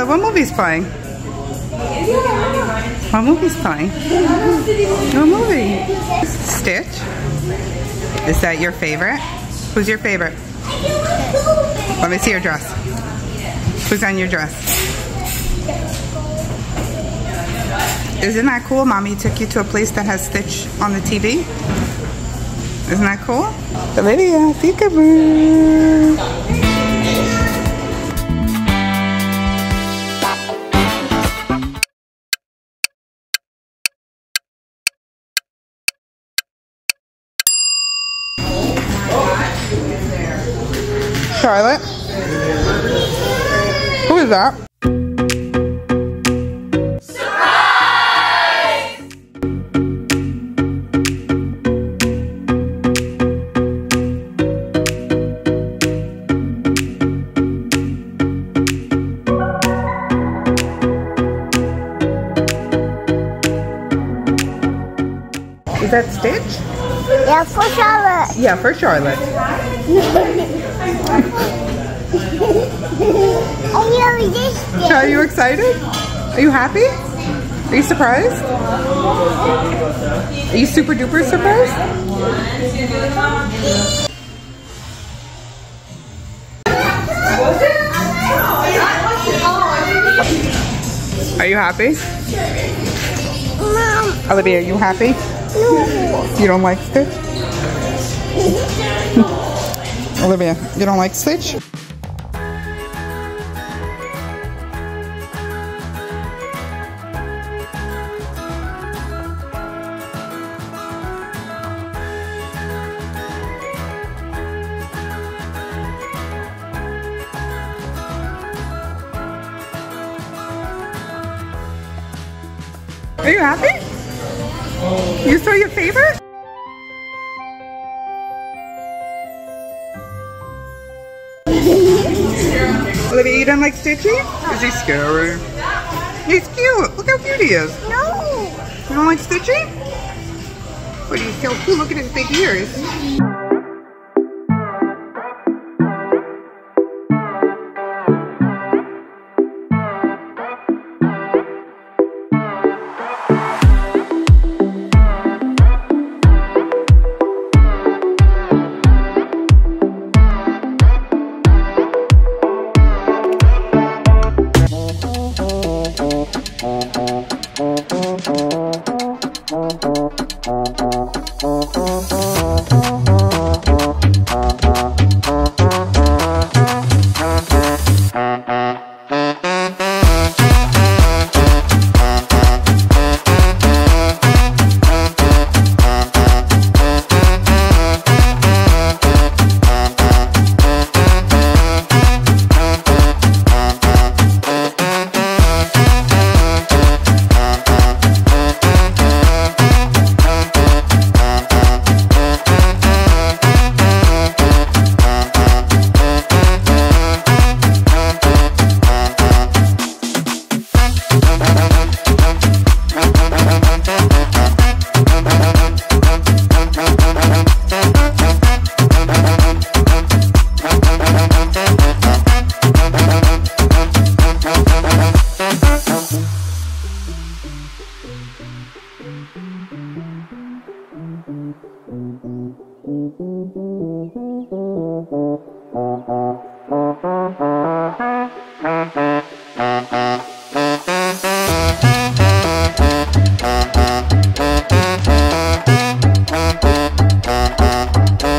movie's playing? What movie's playing? What movie? Stitch? Is that your favorite? Who's your favorite? Let me see your dress. Who's on your dress? Isn't that cool? Mommy took you to a place that has Stitch on the TV. Isn't that cool? Olivia, peekaboo. Charlotte? Who is that? Is that Stitch? Yeah, for Charlotte. Yeah, for Charlotte. I know this thing. Are you excited? Are you happy? Are you surprised? Are you super duper surprised? Are you happy? Mom, Olivia, are you happy? You don't like Stitch? Olivia, you don't like Stitch? Are you happy? You saw your favorite? Olivia, you don't like Stitchy? Is he scary? He's cute. Look how cute he is. No. You don't like Stitchy? But he's so cool. Look at his big ears. Thank you. Ta-ta-ta.